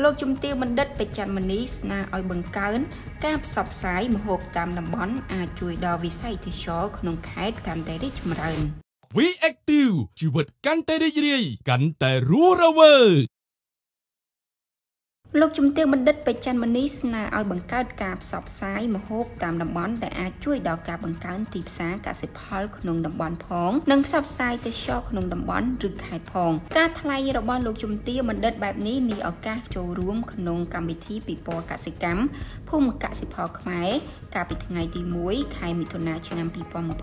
លោកជំទាវបណ្ឌិតបេចិនមនីស្នើឲ្យបង្កើនការផ្សព្វផ្សាយម្ហូបតាមតំបន់អាចជួយដល់វិស័យទេសចរក្នុងខេត្តកាន់តែរីកចម្រើន We Active ជីវិតកាន់តែរីករាយកាន់តែរស់រវើក លោកជំទាវបណ្ឌិតបេចិនមនីស្នើឲ្យបង្កើតការផ្សព្វផ្សាយម្ហូបតាមតំបន់ដែលអាចជួយដល់ការបង្កើនទីផ្សារកសិផលក្នុងតំបន់ផង និងផ្សព្វផ្សាយទេសចរក្នុងតំបន់ឬខេត្តផង ការថ្លែងរបស់លោកជំទាវបណ្ឌិតបែបនេះនេះឱកាសចូលរួមក្នុងកម្មវិធីពិព័រណ៍កសិកម្មភូមិកសិផលខ្មែរកាលពីថ្ងៃទី1ខែមិថុនាឆ្នាំ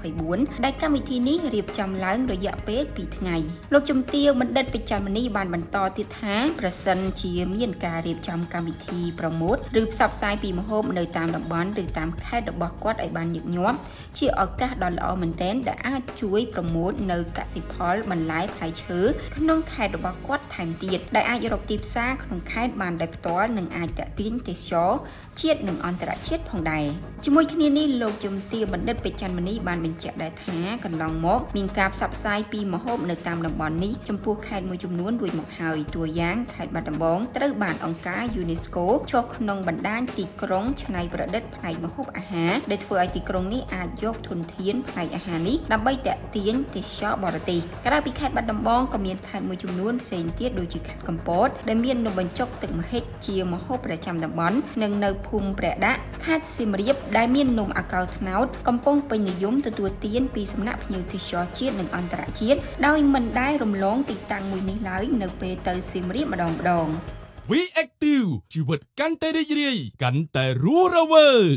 2024ដែលកម្មវិធីនេះរៀបចំឡើងរយៈពេល2ថ្ងៃលោកជំទាវបណ្ឌិតបេចិនមនីបានបន្តទៀតថាប្រសិនជាមានការរៀបចំកម្មវិធីប្រម៉ូទឬផ្សព្វផ្សាយពីម្ហូបនៅតាមតំបន់ឬតាមខេត្តរបស់គាត់ឲ្យបានញឹកញាប់ជាឱកាសដ៏ល្អមែនទែនដែលអាចជួយប្រម៉ូទនៅកសិផលបន្លែផ្លែឈើក្នុងខេត្តរបស់គាត់ថែមទៀតដែលអាចរកទីផ្សារក្នុងខេត្តបានដោយផ្ទាល់និងអាចតាក់ទាញទេសចរជាតិនិងអន្តរជាតិផងដែរជាមួយគ្នានេះលោកជំទាវបណ្ឌិតពេជ្រច័ន្ទមនីបានបញ្ជាក់ដែរថាកន្លងមកមានការផ្សព្វផ្សាយពីម្ហូបនៅតាមតំបន់នេះចំពោះខេត្តមួយចំនួនរួចមកហើយតួយ៉ាងខេត្តបាត់ដំបងត្រូវបានអង្គការ UNESCO ចុះក្នុងបណ្ដាញទីក្រុងច្នៃប្រឌិតផ្នែកម្ហូបអាហារដែលធ្វើឲ្យទីក្រុងនេះអាចយកធនធានផ្នែកអាហារនេះដើម្បីតាក់ទាញទេសចរបរទេសក្រៅពីខេត្តបាត់ដំបងក៏មានខេត្តមួយចំនួនផ្សេងទៀតដូចជាខេត្តកំពតដែលមាននំបញ្ចុកទឹកម្ហិចជាម្ហូបប្រចាំតំបន់និងនៅភូមិព្រះដាក់ខេត្តសៀមរាបដែលមាននំអាកោត្នោតកំពុងពេញនិយមទទួលទានពីសំណាក់ភ្ញៀវទេសចរជាតិនិងអន្តរជាតិដោយមិនដែលរំលងទីតាំងមួយនេះឡើយនៅពេលទៅសៀមរាបម្ដងម្ដង We Active ជីវិតកាន់តែរីករាយកាន់តែរស់រវើក